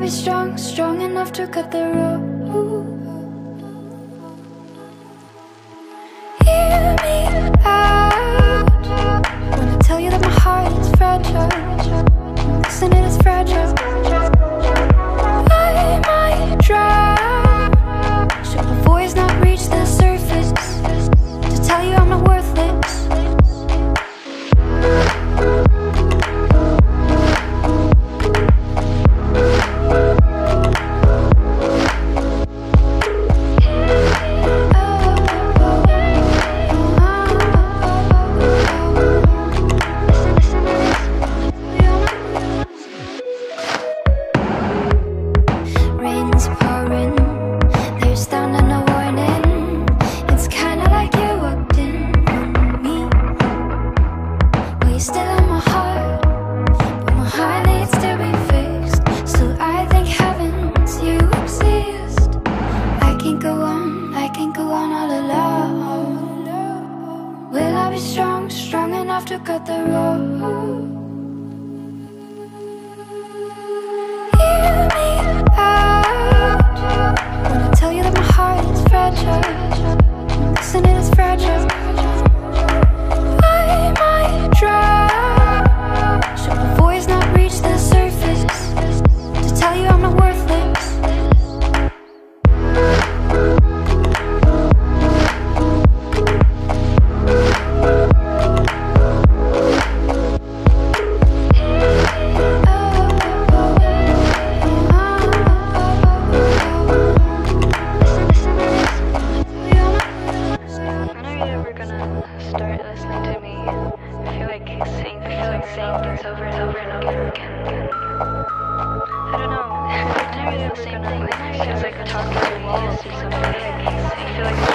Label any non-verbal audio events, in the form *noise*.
be strong, strong enough to cut the rope. Hear me out. Wanna tell you that my heart is fragile. Listen, it is fragile. have to cut the rope same things over and over and over again. I don't know. *laughs* The same thing, it seems like talking to walls or something. I feel like